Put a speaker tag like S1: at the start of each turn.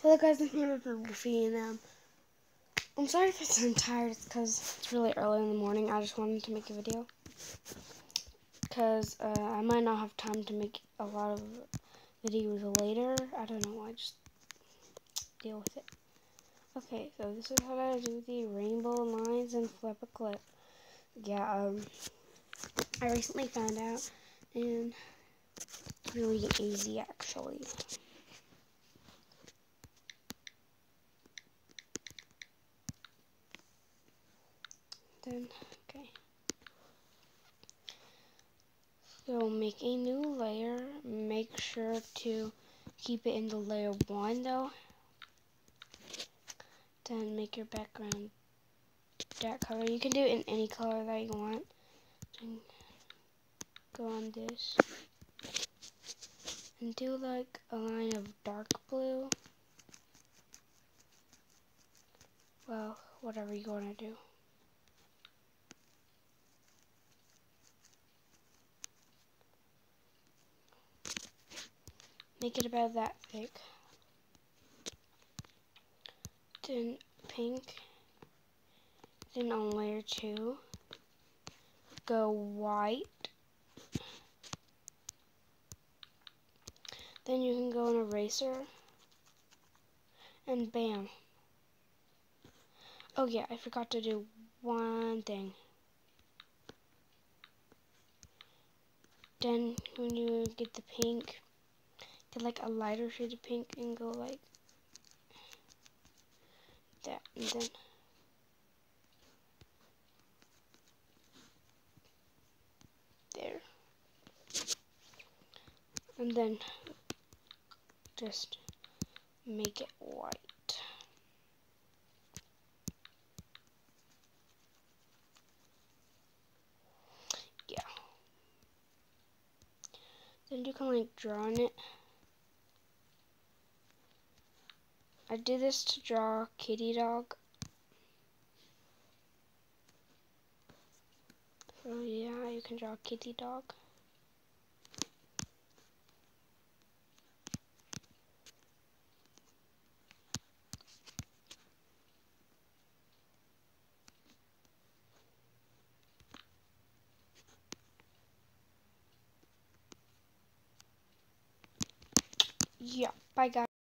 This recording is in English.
S1: Hello guys, I'm here for Goofy and um, I'm sorry if I'm tired, it's because it's really early in the morning. I just wanted to make a video. Because uh, I might not have time to make a lot of videos later. I don't know, I just deal with it. Okay, so this is how to do the rainbow lines and flip a clip. Yeah, um, I recently found out, and it's really easy actually. Then okay. So make a new layer. Make sure to keep it in the layer one though. Then make your background that color. You can do it in any color that you want. And go on this and do like a line of dark blue. Well whatever you want to do make it about that thick. Then pink. Then on layer two, go white. Then you can go in eraser. And bam. Oh yeah, I forgot to do one thing. Then when you get the pink, get like a lighter shade of pink and go like that and then there. And then just make it white. Yeah. Then you can like draw on it I did this to draw kitty dog. So yeah, you can draw kitty dog. Yeah, bye guys.